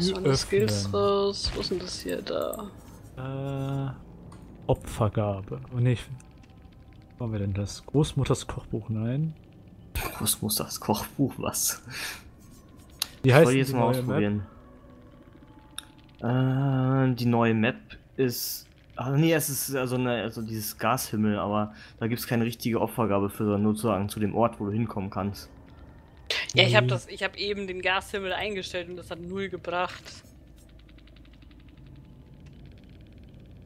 Mal die Skills raus. Wo ist denn das hier da? Äh, Opfergabe. Oh ne, wo haben wir denn das? Großmutters Kochbuch, nein. Großmutters Kochbuch, was? Wie heißt Soll ich die jetzt mal neue ausprobieren. Äh, die neue Map ist. Ach nee, es ist also, eine, also dieses Gashimmel, aber da gibt es keine richtige Opfergabe für, sondern nur sozusagen zu dem Ort, wo du hinkommen kannst. Ja, ich habe Mhm. das, ich habe eben den Gashimmel eingestellt und das hat null gebracht.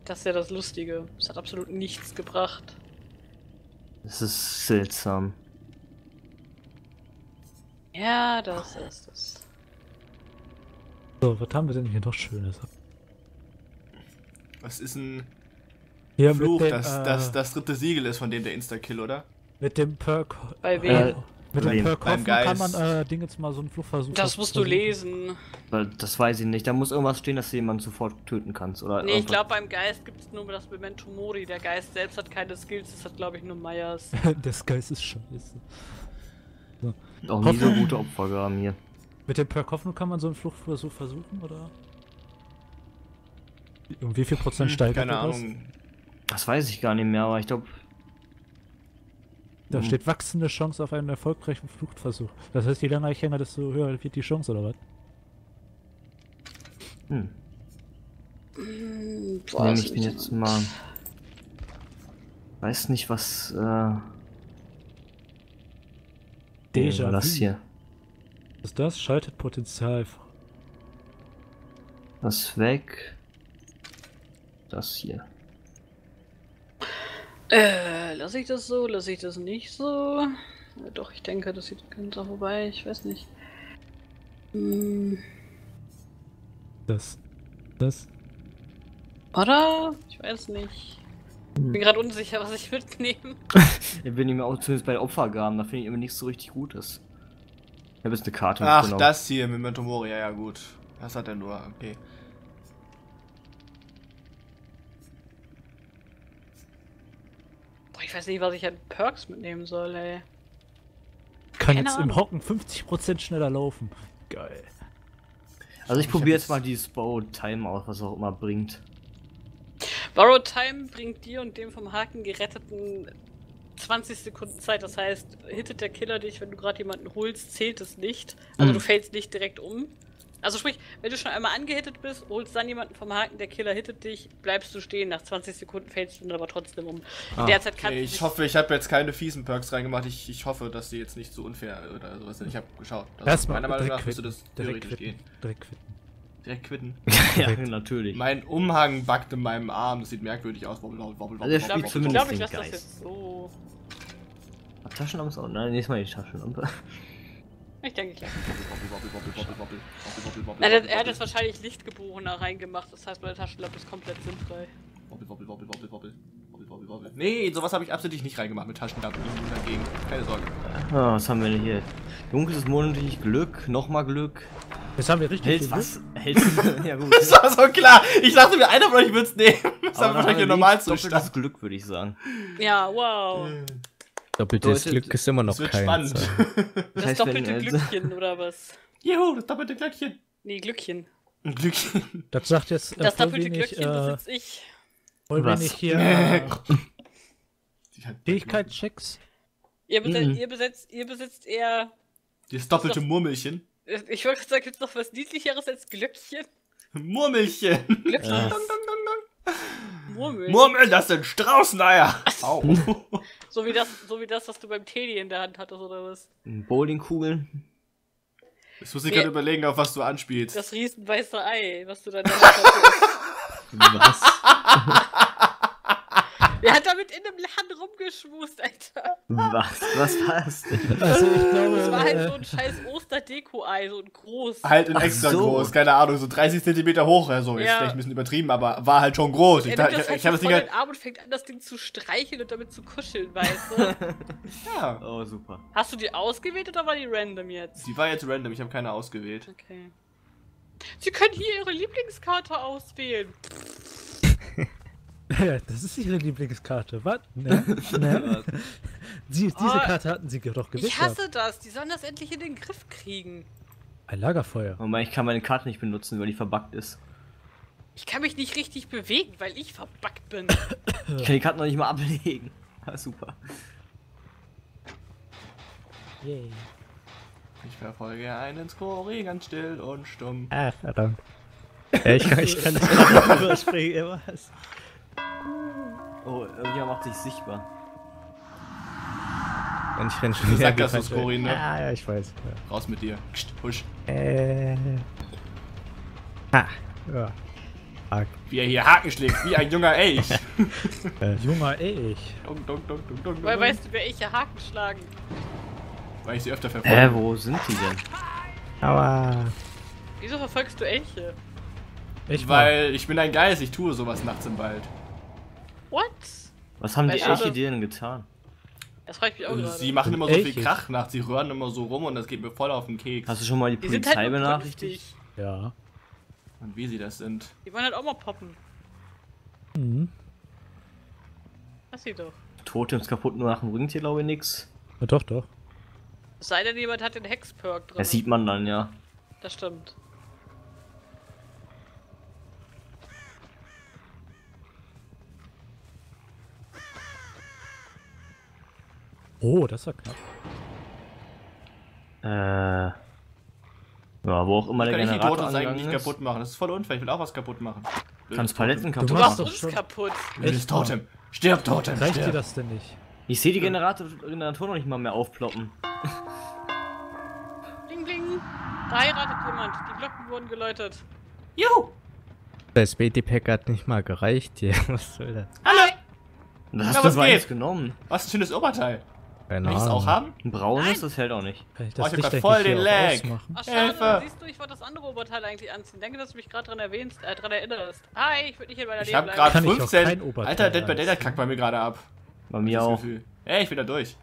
Das ist ja das Lustige. Es hat absolut nichts gebracht. Das ist seltsam. Ja, das ist es. So, was haben wir denn hier noch Schönes? Was ist ein Hier Fluch, mit dem, das, äh, das das dritte Siegel ist von dem der Insta-Kill, oder? mit dem Perk. Bei Äh, wem? Mit dem Perk kann man äh, Ding jetzt mal so einen Fluchversuch. das musst du versuchen. lesen. Weil das weiß ich nicht. Da muss irgendwas stehen, dass du jemanden sofort töten kannst. Oder Nee, ich glaube beim Geist gibt es nur das Memento Mori. Der Geist selbst hat keine Skills, das hat glaube ich nur Meyers. das Geist ist scheiße. auch nie so gute Opfergaben hier. Mit dem Perk Hoffnung kann man so einen Fluchtversuch versuchen, oder? Um wie viel Prozent steigert Hm, Keine er das? Ahnung. Das weiß ich gar nicht mehr, aber ich glaube. Da Hm. steht wachsende Chance auf einen erfolgreichen Fluchtversuch. Das heißt, je länger ich hänge, desto höher wird die Chance, oder was? Hm. Hm, Nehme ich den jetzt mal. Weiß nicht, was. Äh, war das hier. Was ist das? Schaltet Potenzial. Das weg. Das hier. Äh, lasse ich das so? Lasse ich das nicht so? Ja, doch, ich denke, das sieht ganz auch vorbei. Ich weiß nicht. Hm, Das. Das. oder? Ich weiß nicht. Ich bin gerade unsicher, was ich mitnehme. Ich bin nicht mehr auch zumindest bei Opfergaben, da finde ich immer nichts so richtig Gutes. Ich habe jetzt eine Karte Ach, mitgenommen. das hier, Memento Mori, ja, ja, gut. Das hat er nur, okay. Ich weiß nicht, was ich an Perks mitnehmen soll, ey. Kann Keine jetzt im Ahnung. Hocken 50% schneller laufen. Geil. Also ich Ich probiere jetzt mal dieses Borrowed Time aus, was auch immer bringt. Borrowed Time bringt dir und dem vom Haken geretteten 20 Sekunden Zeit. Das heißt, hittet der Killer dich, wenn du gerade jemanden holst, zählt es nicht. Also Mhm. du fällst nicht direkt um. Also sprich, wenn du schon einmal angehittet bist, holst dann jemanden vom Haken, der Killer hittet dich, bleibst du stehen. Nach 20 Sekunden fällst du dann aber trotzdem um. In Ah, der Zeit kannst Okay, du ich hoffe, ich habe jetzt keine fiesen Perks reingemacht. Ich, ich hoffe, dass die jetzt nicht so unfair oder sowas sind. Ich habe geschaut. Also Erstmal meiner Meinung direkt nach müsste das Direkt quitten. gehen. Direkt quitten. Direkt quitten. ja, natürlich. Mein Umhang backt in meinem Arm. Das sieht merkwürdig aus. Wobbel, wobbel, wobbel, Also Ich wobbel, glaube, spielt ich, wobbel, zumindest glaub, ich den lasse das Geist. jetzt so. Taschenlampe ist auch. Nein, nächstes Mal die Taschenlampe. Ich denke, ich wobbel, er hat jetzt wahrscheinlich Lichtgeborener reingemacht, das heißt, meine Taschenlampe ist komplett sinnfrei. wobbel, wobbel, wobbel, wobbel, wobbel. Nee, sowas habe ich absolut nicht reingemacht mit Taschenlampen. Dagegen. Keine Sorge. Ah, was haben wir denn hier? Dunkles monatlich Glück, nochmal Glück. Jetzt haben wir richtig Hältst viel was? Hältst Ja gut. Das war so klar. Ich dachte mir, einer von euch wird's nehmen. Das Aber ist wahrscheinlich der haben wir wenigstens Normalzustand. doppeltes Glück, würde ich sagen. Ja, wow. Doppeltes Glück ist immer noch Es kein. spannend. Das heißt, wenn, doppelte äh, Glückchen, oder was? Juhu, das doppelte Glöckchen. Nee, Glückchen. Ein Glückchen. Das sagt jetzt äh, Das doppelte wenig, Glückchen äh, besitz ich. voll Was? wenig hier äh, Fähigkeitschecks. Ihr, bese Mhm. ihr, besitzt, ihr besitzt eher. Das doppelte Murmelchen. Ich wollte gerade sagen, gibt's noch was Niedlicheres als Glöckchen? Murmelchen. Glöckchen, Ja. Dong, dong, dong, dong. Murmel. Murmeln, das sind Straußeneier. Au. so, wie das, so wie das, was du beim Teddy in der Hand hattest, oder was? Bowlingkugeln. Jetzt muss ich gerade überlegen, auf was du anspielst. Das riesenweiße Ei, was du dann in der Hand hattest. Was? Wer hat damit in einem Laden rumgeschmust, Alter? Was? Was war das denn? Also ich glaube, Das war halt so äh, ein scheiß Osterdeko-Ei, so ein groß. Halt in Ach extra so. groß, keine Ahnung, so 30 Zentimeter hoch oder so. Ist Ja. vielleicht ein bisschen übertrieben, aber war halt schon groß. Ich, nimmt ich, das halt ich habe das so Ding halt. Arm und fängt an, das Ding zu streicheln und damit zu kuscheln, weißt du? Ja, Oh, super. Hast du die ausgewählt oder war die random jetzt? die war jetzt random, ich habe keine ausgewählt. Okay. Sie können hier Ihre Lieblingskarte auswählen. das ist ihre Lieblingskarte. Was? Ne? ne? Sie, diese Oh, Karte hatten sie doch gewiss Ich gehabt. hasse das. Die sollen das endlich in den Griff kriegen. Ein Lagerfeuer. Aber ich kann meine Karte nicht benutzen, weil die verbuggt ist. Ich kann mich nicht richtig bewegen, weil ich verbuggt bin. Ich kann die Karte noch nicht mal ablegen. Ja, super. Yay. Ich verfolge einen Skori ganz still und stumm. Ah, verdammt. Ja, ich kann, ich kann nicht überspringen, was? Oh, irgendjemand macht sich sichtbar. Und ich renn schon Du wieder sagst das so, falsche- Skori, ne? Ja, ja, ich weiß. Raus mit dir. Psst, husch. Ja. Äh. Ha. Ja. Fuck. Wie er hier Haken schlägt, wie ein junger Elch. Äh, junger ich. dunk, dunk, dunk, dunk, dunk, Weil dunk. weißt du, wer ich hier Haken schlagen? Weil ich sie öfter verfolge. Hä, wo sind die denn? Aua. Wieso verfolgst du Elche? Ich. Weil ich bin ein Geist, ich tue sowas nachts im Wald. What? Was haben die das- dir denn getan? Das fragt mich auch gerade. sie machen Und immer so viel Elchig. Krach nachts, sie röhren immer so rum und das geht mir voll auf den Keks. Hast du schon mal die Die sind Polizei halt nur benachrichtigt? künftig. Ja. Und wie sie das sind. Die wollen halt auch mal poppen. Mhm. Lass sie doch. Totems kaputt machen bringt hier glaube ich nix. Ja, doch, doch. Es sei denn, jemand hat den Hex-Perk drin. Das sieht man dann ja. Das stimmt. Oh, das war knapp. Äh. Ja, wo auch immer der Kann ich die Generator Toten eigentlich angegangen nicht kaputt machen? Das ist voll unfair, ich will auch was kaputt machen. Kannst Paletten kaputt Du machst machen. uns schon. kaputt. Blödes? Totem. Stirb, Totem, Reicht dir stirb. das denn nicht? Ich sehe die Generator Generatoren noch nicht mal mehr aufploppen. Bling, bling. Da heiratet jemand. Die Glocken wurden geläutet. Juhu! Das BT-Pack hat nicht mal gereicht hier. Was soll das? Hallo! Und da Ja, hast was du aber geht? genommen. Was ein schönes Oberteil. Keine ich es auch haben? Ein braunes, das hält auch nicht. Kann ich Oh, das ich hab Licht grad voll den Lag. Ach Hilfe. schade, siehst du, ich wollte das andere Oberteil eigentlich anziehen. Danke, dass du mich gerade dran erwähnst, äh, dran erinnerst. Hi, ich würde nicht in meiner Ich Leben hab bleiben. auch 15. kein Oberteil Alter, Dead by. Daylight kackt bei mir gerade ab. Bei mir auch. Ey, ich bin da durch.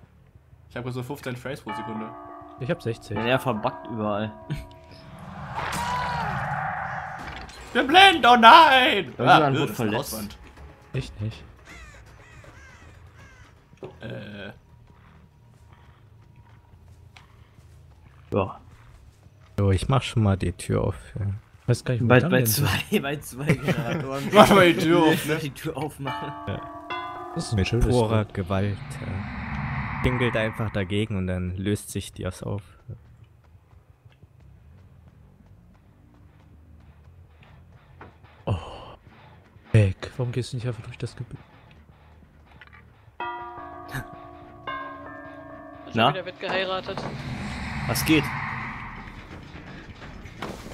Ich habe so 15 Frames pro Sekunde. Ich hab 60. Ja, er verbuggt überall. Ich bin blind, oh nein! Irgendjemand äh, wurde das ist verletzt. Ich nicht. Äh, Ja. So, ich mach schon mal die Tür auf. Ja. Ich weiß gar nicht, wo Bei, bei, zwei, bei zwei Generatoren. Mach mal die Tür auf, ne? Die Tür aufmachen. Das ist ein Mit schönes purer Bild. Gewalt. Äh, dingelt einfach dagegen und dann löst sich das auf. Weg. Warum gehst du nicht einfach durch das Gebiet? Und Na? wieder wird geheiratet. Was geht?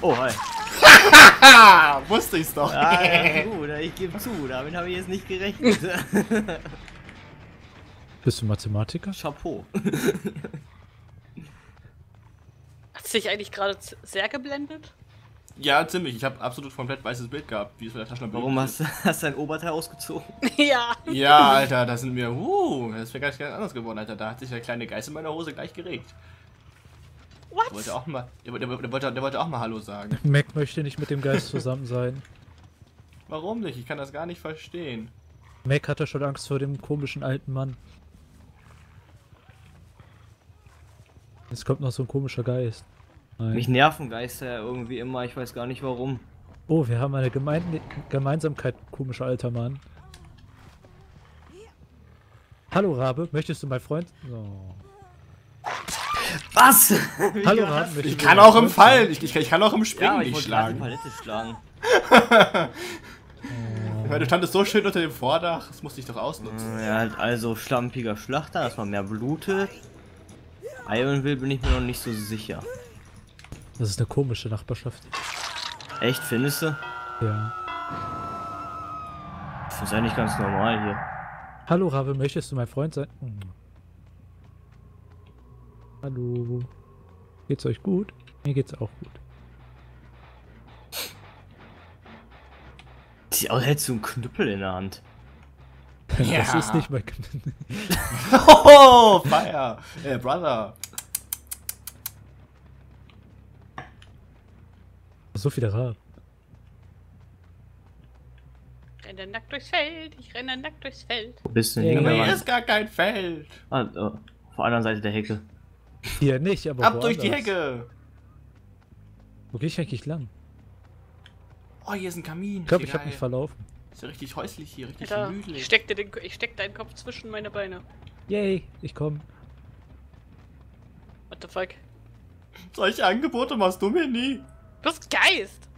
Oh, hi. Wusste ich's doch. Ah, ja, gut, ich gebe zu, damit habe ich jetzt nicht gerechnet. Bist du Mathematiker? Chapeau. Hat sich eigentlich gerade sehr geblendet? Ja, ziemlich. Ich habe absolut komplett weißes Bild gehabt, wie es bei der Taschenlampe Warum hast, hast du dein Oberteil ausgezogen? ja. Ja, Alter, da sind wir. Uh, das wäre ganz, ganz anders geworden, Alter. Da hat sich der kleine Geist in meiner Hose gleich geregt. Der wollte What? auch mal, der, der, der, wollte, der wollte auch mal Hallo sagen. Mac möchte nicht mit dem Geist zusammen sein. Warum nicht? Ich kann das gar nicht verstehen. Mac hatte schon Angst vor dem komischen alten Mann. Jetzt kommt noch so ein komischer Geist. Nein. Mich nerven Geister ja irgendwie immer, ich weiß gar nicht warum. Oh, wir haben eine Gemein Gemeinsamkeit, komischer alter Mann. Hallo Rabe, möchtest du mein Freund? Oh. Was? Hallo Ich du kann auch im Freund Fall, ich, ich, ich kann auch im Ja, Springen aber ich nicht schlagen. Palette schlagen. Weil du standest so schön unter dem Vordach, das musste ich doch ausnutzen. Ja, halt also schlampiger Schlachter, dass man mehr blutet. Ironville bin ich mir noch nicht so sicher. Das ist eine komische Nachbarschaft. Echt, findest du? Ja. Das ist eigentlich ganz normal hier. Hallo Rabe, möchtest du mein Freund sein? Hm. Hallo. Geht's euch gut? Mir geht's auch gut. Sieht aus, hättest du einen Knüppel in der Hand. Das Ja. ist nicht mein Oh, Fire! Äh, Brother! So viele Raben. Renne nackt durchs Feld. Ich renne nackt durchs Feld. Wo bist du Ja. denn Hier hingerannt? ist gar kein Feld! Ah, oh, auf der anderen Seite der Hecke. Hier nicht, aber Ab durch die. Hecke! Wo gehe ich eigentlich lang? Oh, hier ist ein Kamin. Ich glaube, ich habe mich verlaufen. Ist ja richtig häuslich hier, richtig Alter, ich gemütlich. steck, dir den, ich steck deinen Kopf zwischen meine Beine. Yay, ich komme. What the fuck? Solche Angebote machst du mir nie. Du bist Geist!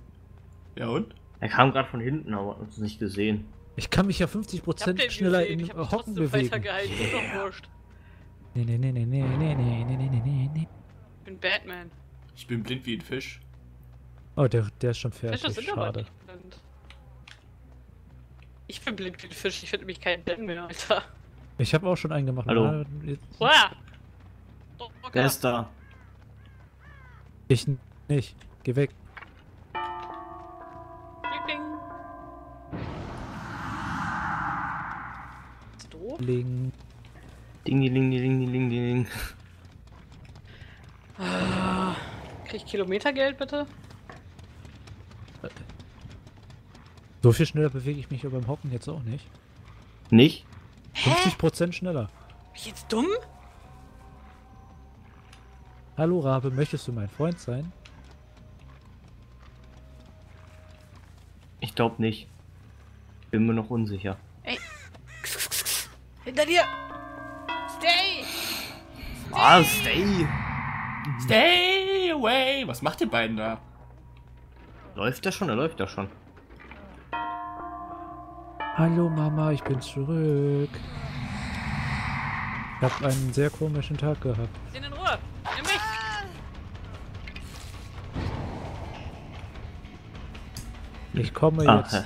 Ja und? Er kam gerade von hinten, aber hat uns nicht gesehen. Ich kann mich ja Ich hab 50% den schneller gesehen, in ich hab äh, mich Hocken trotzdem bewegen. weitergehalten, ist doch wurscht. Nee, nee, nee, nee, nee, nee, nee, nee, nee, nee, nee. Ich bin Batman. Ich bin blind wie ein Fisch. Oh, der, der ist schon fertig. Fische sind aber Schade. nicht blind. Ich bin blind wie ein Fisch, ich finde nämlich keinen Ben mehr, Alter. Ich habe auch schon einen gemacht. Hallo. Ah, jetzt- Wow! Doch, okay. Der ist da. Ich nicht. Geh weg. Bling. Ist doof? Bling. Ding, ding, ding, ding, ding, ding. Ah, Krieg ich Kilometergeld bitte? So viel schneller bewege ich mich ja beim Hocken jetzt auch nicht. Nicht? 50% schneller. Bin ich jetzt dumm? Hallo Rabe, möchtest du mein Freund sein? Ich glaube nicht. Bin mir noch unsicher. Hinter dir! Stay! Ah, stay! Stay away! Was macht ihr beiden da? Läuft der schon? Er läuft ja schon. Hallo Mama, ich bin zurück. Ich habe einen sehr komischen Tag gehabt. Sind in Ruhe! Nimm mich! Ich komme Ah, jetzt. hä.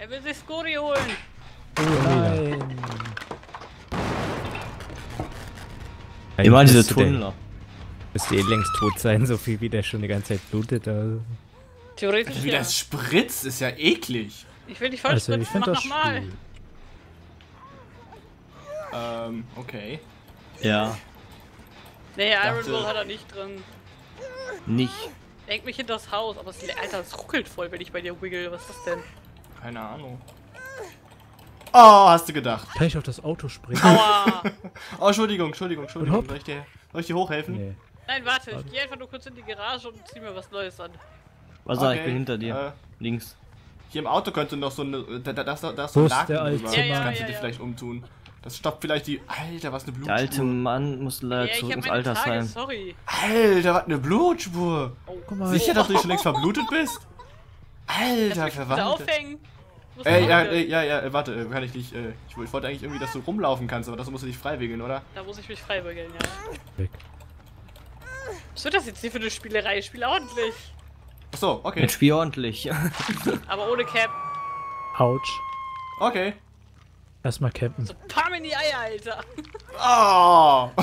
Er will sich Skori holen! Oh nein. Immer Eigentlich diese müsste der- Tunnler. Müsste eh längst tot sein, so viel wie der schon die ganze Zeit blutet. Also. Theoretisch Wie ja. das spritzt, ist ja eklig. Ich will dich voll Also ich spritzen, finde mach das nochmal! Ähm, okay. Ja. Nee, Iron dachte- Bull hat er nicht drin. Nicht. Lenk mich in das Haus, aber es, Alter, es ruckelt voll, wenn ich bei dir wiggle. Was ist das denn? Keine Ahnung. Oh, hast du gedacht. Kann ich auf das Auto springen? Aua! Oh, Entschuldigung, Entschuldigung, Entschuldigung. Soll ich dir, soll ich dir hochhelfen? Nee. Nein, warte, ich gehe einfach nur kurz in die Garage und zieh mir was Neues an. Was sag ich Okay, bin hinter dir. Äh, Links. hier im Auto könnte noch so eine. Da, da, da, da ist so ein ist der Laken drüber. alte Ja, ja, das kannst du ja, dir ja. vielleicht umtun. Das stoppt vielleicht die. Alter, was eine Blutspur. Der alte Mann muss leider zurück ins meine Alter Tage, sein. sorry. Alter, was eine Blutspur. Oh, Guck mal. Sicher, dass du schon längst verblutet bist? Alter, Verwandte. aufhängen. Ey, ja, ey, ja, ja, äh, warte, äh, kann ich nicht. Äh, ich, ich wollte eigentlich irgendwie, dass du rumlaufen kannst, aber das musst du dich freiwilligen, oder? Da muss ich mich freiwilligen, ja. Weg. Was wird das jetzt hier für eine Spielerei? Spiel ordentlich. Achso, okay. Jetzt spiel ordentlich. Aber ohne Cap. Autsch. Okay. Erstmal campen. So Pam in die Eier, Alter. Oh!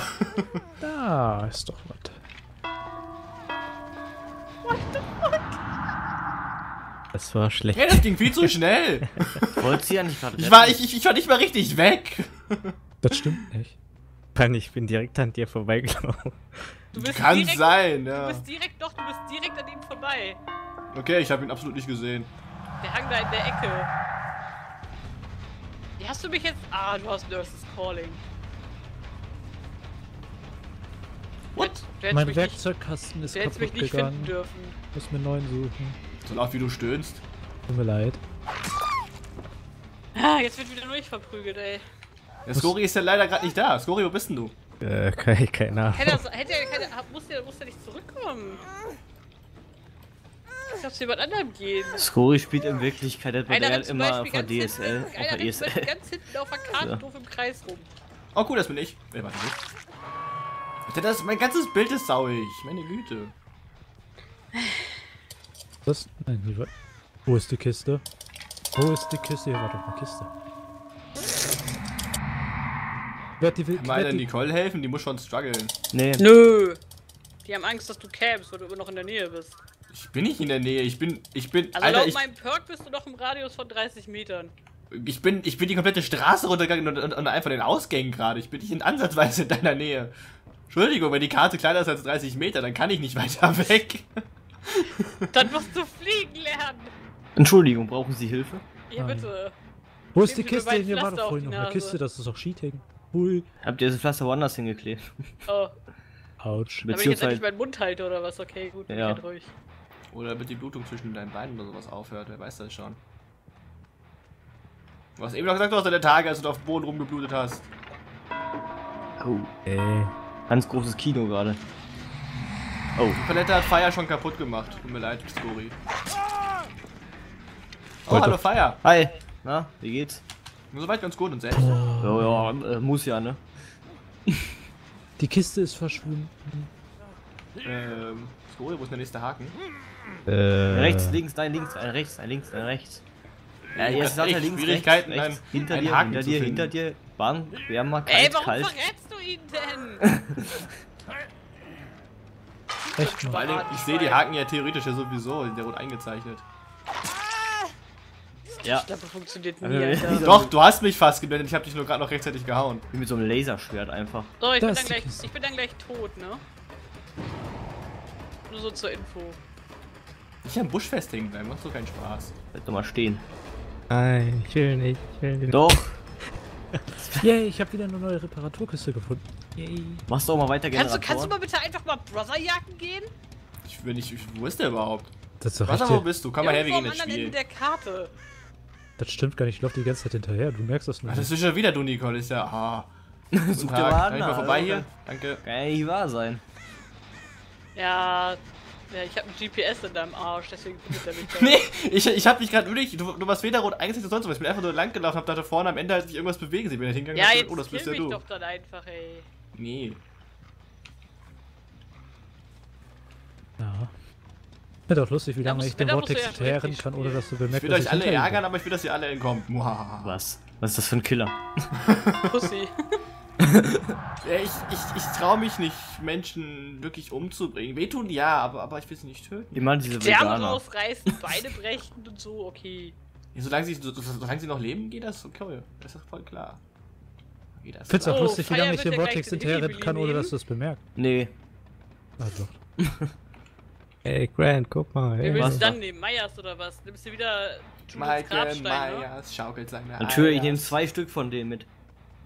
Da ist doch was. Das war schlecht. hey, das ging viel zu schnell. Wollt ihr ja nicht gerade Ich war, ich, ich, ich war nicht mal richtig weg. Das stimmt nicht. Mann, ich bin direkt an dir vorbeigelaufen. Du bist Kann direkt, sein, Du ja. bist direkt, doch, du bist direkt an ihm vorbei. Okay, ich habe ihn absolut nicht gesehen. Der hang da in der Ecke. Wie hast du mich jetzt? Ah, du hast Nurses Calling. What? Du hättest Mein nicht, Werkzeugkasten ist du hättest mich kaputt nicht finden gegangen. dürfen. Muss mir einen neuen suchen. So laut wie du stöhnst. Tut mir leid. Ah, jetzt wird wieder nur ich verprügelt, ey. Der Skori ist ja leider gerade nicht da. Skori, wo bist denn du? Äh, keine, keine Ahnung. Hätte er, hätte er keine, hab- muss der, muss der nicht zurückkommen. Ich darf zu jemand anderem gehen. Skori spielt in Wirklichkeit etwa Einer der immer Beispiel auf der DSL, hinten, auf der ESL. ganz hinten auf der Karte Ja. doof im Kreis rum. Oh, cool, das bin ich. Ey, warte? Alter, das, mein ganzes Bild ist sauig. Meine Güte. Was? Nein, hier war. Wo ist die Kiste? Wo ist die Kiste? Hier war doch eine Kiste. Wer hat die will. Kann mal wer hat die, Nicole helfen? Die muss schon strugglen. Nee, Nö. Die haben Angst, dass du campst, weil du immer noch in der Nähe bist. Ich bin nicht in der Nähe. Ich bin, ich bin, Also Alter, laut ich, meinem Perk bist du noch im Radius von 30 Metern. ich bin, ich bin die komplette Straße runtergegangen und, und, und einfach den Ausgängen gerade. Ich bin nicht in ansatzweise in deiner Nähe. Entschuldigung, wenn die Karte kleiner ist als 30 Meter, dann kann ich nicht weiter weg. Dann musst du fliegen lernen. Entschuldigung, brauchen Sie Hilfe? Ja, Nein. bitte. Wo ist die Kiste? Hier war doch vorhin die noch eine. Kiste, das ist doch Cheating. Hui. Habt ihr das Pflaster woanders hingeklebt? Oh. Autsch. Damit ich jetzt endlich meinen Mund halte oder was? Okay, gut, Ja. halt ruhig. Oder damit die Blutung zwischen deinen Beinen oder sowas aufhört, wer weiß das schon. Du hast eben noch gesagt, du hast deine Tage, als du da auf dem Boden rumgeblutet hast. Oh, Ey. ganz großes Kino gerade. Oh, Die Palette hat Fire schon kaputt gemacht. Tut mir leid, Story. Oh, Wollte- hallo Fire. hi. Na, wie geht's? Soweit ganz gut und selbst. Ja, ja, äh, muss ja, ne? Die Kiste ist verschwunden. Ähm, Story, wo ist der nächste Haken? Äh, Rechts, links, nein, links, ein rechts, ein links, ein rechts. Ja, Oh, jetzt das sagt er echt links, Schwierigkeiten, rechts, rechts, einen- hinter dir, Haken hinter zu dir, hinter dir, warm, wärmer, Ey, warum kalt. verrätst du ihn denn? Echt Vor Dingen, ich sehe die Haken ja theoretisch ja sowieso, der wurde eingezeichnet. Ja, Ich glaube, funktioniert nie, Alter. ja. Doch, du hast mich fast geblendet, ich habe dich nur gerade noch rechtzeitig gehauen. wie mit so einem Laserschwert einfach. So, ich bin, dann gleich, ich bin dann gleich tot, ne? Nur so zur Info. Nicht am Busch festhängen bleiben, macht so keinen Spaß. Bleib doch mal stehen. Nein, ich will nicht. Ich will nicht. Doch, Yay, ich habe wieder eine neue Reparaturkiste gefunden. Yay. machst doch mal weiter Kannst du, kannst du mal bitte einfach mal Brother jagen gehen? Ich will nicht, ich, wo ist der überhaupt? Das, ist richtig, wo bist du? Komm mal her, wir gehen ins Spiel. der Karte. das stimmt gar nicht, ich laufe die ganze Zeit hinterher. Du merkst das nur. Ach, das ist schon wieder du, Nicole, ist ja. Ah. Such dir mal Kann ich mal an, vorbei Alter. hier? Danke. Kann ja nicht wahr sein. Ja, ja ich habe ein GPS in deinem Arsch, deswegen findet er mich da. Nee, ich, ich hab mich gerade wirklich, du, du warst weder rot eingesetzt noch sonst was. Ich bin einfach nur lang gelaufen, hab da vorne am Ende halt sich irgendwas bewegen sehen. Bin da hingegangen Ja, und jetzt oh, das bist kill ja mich du. doch dann einfach, ey. Nee. Ja. Wäre doch lustig, wie lange ich den Vortex richtig kann, ohne dass du Ich bemerkst, will dass euch alle ärgern, bin. aber ich will, dass ihr alle entkommt. Was? Was ist das für ein Killer? Pussy. Ja, ich, ich, ich traue mich nicht, Menschen wirklich umzubringen. Wehtun ja, aber, aber ich will sie nicht töten. Immer diese Sterne Veganer. rausreißen, Beine brechen und so, okay. Ja, solange, sie, so- solange sie noch leben, geht das okay. Das ist voll klar. Geht das Find's auch Oh, lustig, wie lange ich ja Vortex hinterherrennen kann, ohne dass du es bemerkst. Nee, Also. Ey, Grant, guck mal. Ey. willst was du da? dann nehmen? Meyers oder was? Nimmst du wieder Michael Grabstein, ne? Myers schaukelt seine natürlich, ich Eier. nehme zwei Stück von denen mit.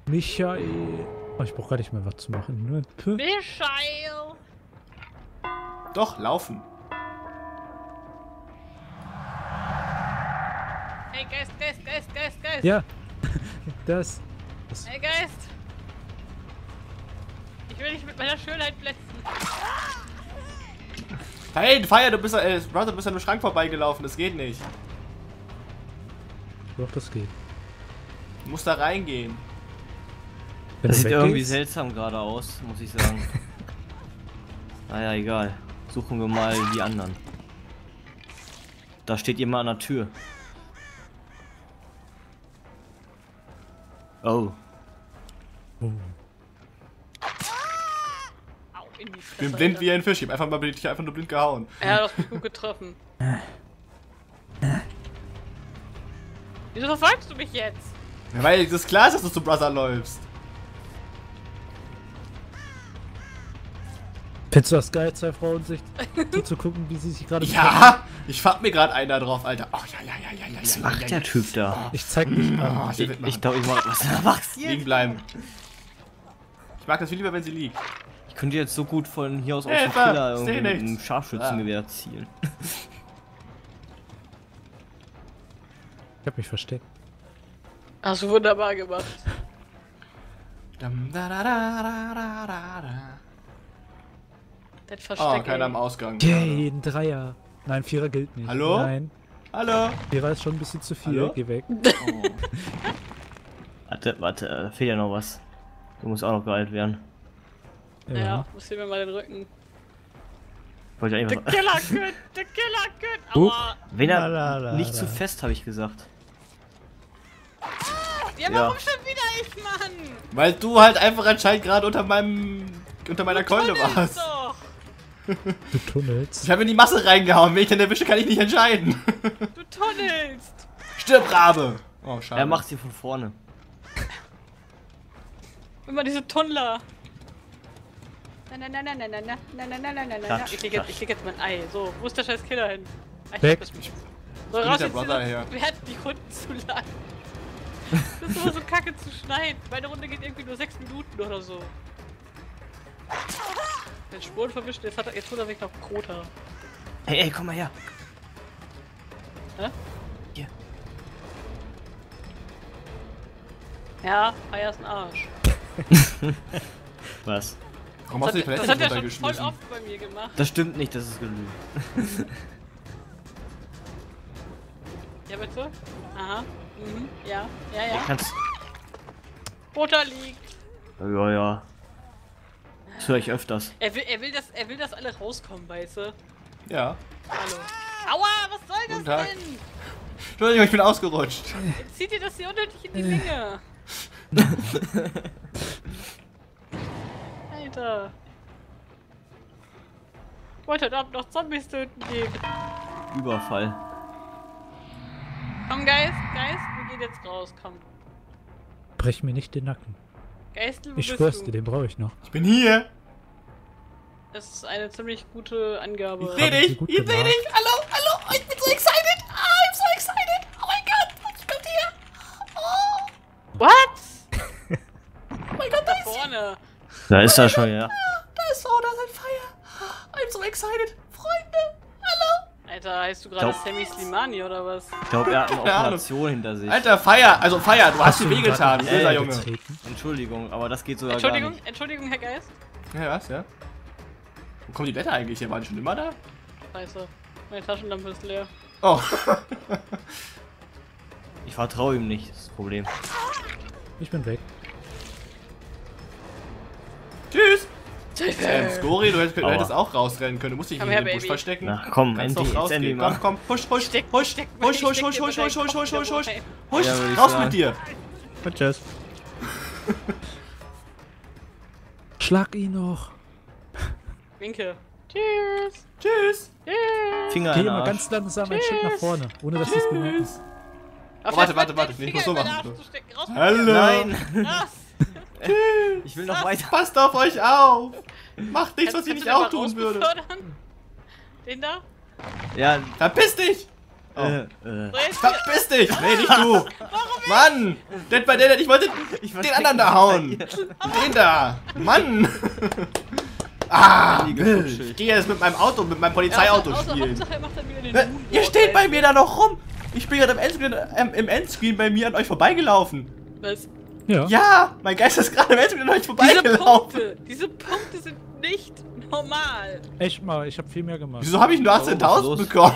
Michael. Oh, ich brauche gar nicht mehr was zu machen. Ne? Puh. Michael! Doch, laufen. Hey Geist, Geist, Geist, Geist, Geist! Ja. Das. das Hey Geist! Ich will dich mit meiner Schönheit blenden. Hey, Fire, du bist, äh, Brother, du bist an einem Schrank vorbeigelaufen, das geht nicht. doch, das geht. Du musst da reingehen. Wenn Das sieht irgendwie weggehst, seltsam gerade aus, muss ich sagen. naja, egal. Suchen wir mal die anderen. Da steht jemand an der Tür. Oh. Oh. Au, in die Ich bin blind wie ein Fisch, ich hab einfach mal ich hab einfach nur blind gehauen. Ja, du hast mich gut getroffen. Wieso verfolgst du mich jetzt? Ja, weil das klar ist, dass du zu Brother läufst. Findest du das geil, zwei Frauen sich zu gucken, wie sie sich gerade Ja, ich fand mir gerade einen da drauf, Alter. Oh, ja, ja, ja, ja, ja. Was ja, macht ja, der ja. Typ da? Ich zeig dich Oh, an. Ich, ich glaube, ich mach was. Was Liegen jetzt? bleiben. Ich mag das viel lieber, wenn sie liegt. Ich könnte jetzt so gut von hier aus aus dem Hilfe, Killer irgendwie mit einem Scharfschützengewehr zielen. Ich hab mich versteckt. Hast du wunderbar gemacht. Dam, da, da, da, da, da, da, da. Das Oh, Versteck. keiner ey. am Ausgang. Yay, ein Dreier. Nein, Vierer gilt nicht. Hallo? Nein, Hallo? Vierer ist schon ein bisschen zu viel. Hallo? Geh weg. Oh. warte, warte, da fehlt ja noch was. Du musst auch noch geheilt werden. Ja. Ja, muss mir mal den Rücken. Wollte ich Der einfach. Killer good, der Killer good. Huch. Aua. Wenn er Lalala. nicht zu fest, habe ich gesagt. Ja, Ja. warum schon wieder ich, Mann? Weil du halt einfach anscheinend gerade unter meinem. unter meiner Keule warst. doch. Du tunnelst. Ich habe in die Masse reingehauen. Wen ich dann erwische, kann ich nicht entscheiden. Du tunnelst. Stirb, Rabe! Oh, schade. Er macht sie von vorne. Immer diese Tunnler. Na, na, na, na, na, na, na, na, na, na, na. Klatsch, Ich leg jetzt, leg jetzt mein Ei. So, wo ist der scheiß Killer hin? Ah, ich Weg. So, raus jetzt Brother her. Wir hatten die Runden zu lang. Das ist immer so kacke zu schneiden. Meine Runde geht irgendwie nur 6 Minuten oder so. Den Spuren verwischt, jetzt, hat er, jetzt holt er sich noch Krota. Hey, ey, komm mal her. Ja, Feier ist ein Arsch. Was? Warum Das hast du die hat, das Palette hat er schon voll oft bei mir gemacht. Das stimmt nicht, das ist gelügen. Ja, bitte? Aha. Mhm. Ja, ja, ja. kannst. Butter liegt. Ja, ja. Das höre ich öfters. Er will, er will, dass, er will, dass alle rauskommen, weißt du? Ja. Hallo. Aua, was soll das Guten Tag. denn? Entschuldigung, ich bin ausgerutscht. Jetzt zieht ihr das hier unnötig in die Länge. Alter. Wollte heute Abend noch Zombies töten gehen. Überfall. Komm, Geist, Geist, wir gehen jetzt raus, komm. Brech mir nicht den Nacken. Geist, wo Ich bist schwör's du? dir, den brauche ich noch. Ich bin hier. Das ist eine ziemlich gute Angabe. Ich seh dich. Ich seh dich. Hallo, hallo. Ich bin so excited. Ah, I'm so excited. Oh mein Gott. Ich komm hier. Oh, What? oh mein Gott, da Da ist sie. vorne. Da ist er schon, ja. Da ist Frau, da ist ein Feier. I'm so excited. Freunde. Hallo. Alter, heißt du gerade Sammy Slimani oder was? Ich glaube, er hat eine. Operation hinter sich. Alter, Feier. Also Feier, du hast dir ihn wehgetan, böser Junge. getreten? Entschuldigung, aber das geht sogar Entschuldigung, gar nicht. Entschuldigung, Herr Geist. Ja, was, ja? Wo kommen die Blätter eigentlich her? Waren die schon immer da? Scheiße. Meine Taschenlampe ist leer. Oh. Ich vertraue ihm nicht, das ist das Problem. Ich bin weg. Tschüss. Ähm, Skori, du hättest, du hättest auch rausrennen können. Du musst dich Komm hier her, in den Busch verstecken. Na komm, Kannst endlich, doch mal. Komm, komm, husch, husch, Steck, husch, steck, husch, husch, Kopf husch, husch, dabei. husch, Ja, würd ich raus sagen. mit dir. Tschüss. Schlag ihn noch. Winke. Tschüss. Tschüss. Tschüss. Finger Geh den mal ganz langsam ein Stück nach vorne, ohne dass es bemerken. Tschüss. Auf warte, der- warte, warte, ich muss so den machen. Hallo. Nein, ich will noch weiter. Passt auf euch auf. Macht nichts, was kannst nicht den auch tun würde. Den da? Ja, Verpiss dich. Oh. äh, äh. Verpiss dich. Nee, nicht du. Mann. Dead by Dead, ich wollte Ich den anderen da hauen. Den da. Mann. Ah, Bill. Ich gehe jetzt mit meinem Auto, mit meinem Ja, Polizeiauto außer- spielen. Hauptsache? Moonwalk, Ihr steht bei mir da noch rum. Ich bin gerade im Endscreen, ähm, im Endscreen bei mir an euch vorbeigelaufen. Was? Ja. Ja, mein Geist ist gerade im Endscreen an euch Diese vorbeigelaufen. Punkte, diese Punkte sind nicht normal. Echt mal, ich habe viel mehr gemacht. Wieso habe ich nur Oh, was 18.000 los? bekommen?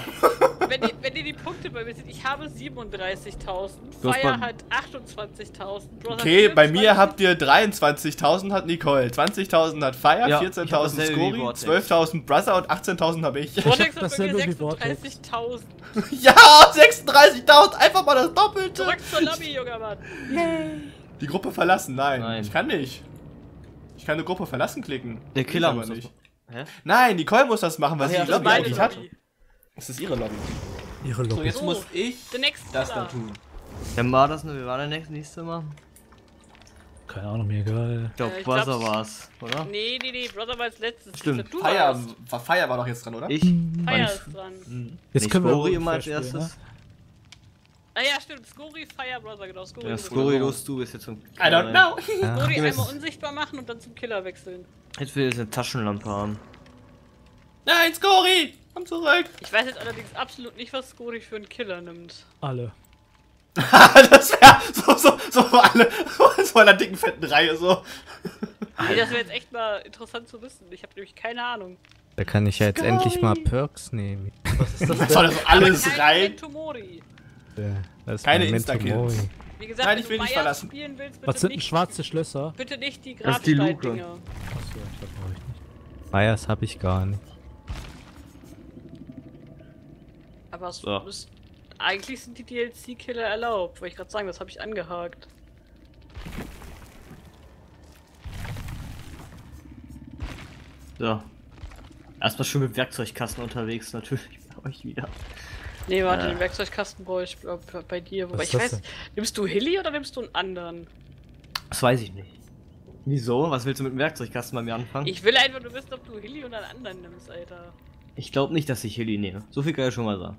Wenn die, wenn die, die Punkte bei mir sind, ich habe 37.000, Du hast Fire hat 28.000. Bros hat Okay, bei mir 24. habt ihr 23.000 hat Nicole, 20.000 hat Fire, Ja, ich hab 14.000 dasselbe wie Scori, Vortex. 12.000 Brother und 18.000 habe ich. Vortex hab hat bei dasselbe mir wie Vortex. 36.000. ja, 36.000, einfach mal das Doppelte. Zurück zur Lobby, junger Mann. Die Gruppe verlassen, nein, Nein. ich kann nicht. Ich kann eine Gruppe verlassen klicken. Der Killer Ich muss nicht. Hä? Nein, Nicole muss das machen, weil Ach sie ja, die Lobby eigentlich hat. Das ist ihre Lobby. Ihre So, Lobby. jetzt So, muss ich das Killer. dann tun. Dann war das, ne? Wir waren der nächste, nächste Mal. Keine Ahnung, mir egal. Ich glaube, Äh, ich Buzzer glaub's- war's, oder? Nee, nee, nee, Brother war als letztes. Stimmt. Du Fire, warst. war Fire war doch jetzt dran, oder? Ich? Fire War ist dran. Jetzt nicht können wir Skori immer als erstes. ne? Ah ja, stimmt. Skori, Fire, Brother, genau. Skori. Ja, Skori, los, du bist jetzt zum I don't know. Ja. Skori einmal jetzt- unsichtbar machen und dann zum Killer wechseln. Jetzt will ich eine Taschenlampe haben. Nein, Scori! Komm zurück! Ich weiß jetzt allerdings absolut nicht, was Skori für einen Killer nimmt. Alle. das wäre so, so, so alle, so in einer dicken, fetten Reihe, so. Nee, das wäre jetzt echt mal interessant zu wissen. Ich habe nämlich keine Ahnung. Da kann ich ja jetzt endlich mal Perks nehmen. Das soll das alles Aber kein rein. Mentomori. Äh, Das ist Keine Insta-Kills. Wie gesagt, Nein, ich will nicht verlassen. spielen willst, bitte Was sind denn nicht, schwarze Schlösser? bitte nicht die Das ist die Luke. Grabstein-Dinger. Achso, ich brauche ich nicht. Bias habe ich gar nicht. Aber es So. müsst, eigentlich sind die DLC-Killer erlaubt. Wollte ich gerade sagen, das habe ich angehakt. So. Erstmal schön mit Werkzeugkasten unterwegs, natürlich bei euch wieder. Nee, warte, Äh. den Werkzeugkasten brauche ich glaub, bei dir. Wobei Was ich ist weiß, nimmst du Hilly oder nimmst du einen anderen? Das weiß ich nicht. Wieso? Was willst du mit dem Werkzeugkasten bei mir anfangen? Ich, Ich will einfach nur wissen, ob du Hilly oder einen anderen nimmst, Alter. glaube nicht, dass ich Hilly nehme. So viel kann ich schon mal sagen.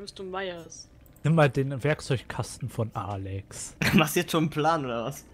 Nimmst du Myers. Nimm mal den Werkzeugkasten von Alex. Machst du jetzt schon einen Plan oder was?